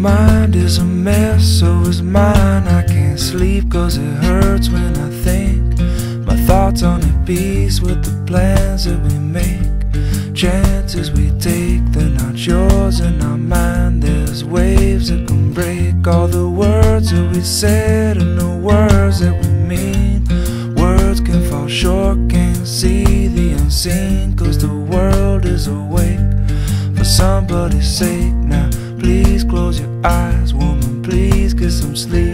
mind is a mess, so is mine. I can't sleep cause it hurts when I think. My thoughts on at peace with the plans that we make. Chances we take, they're not yours and not mine. There's waves that can break all the words that we said and the words that we mean. Words can fall short, can't see the unseen, cause the world is awake for somebody's sake now eyes, woman, please get some sleep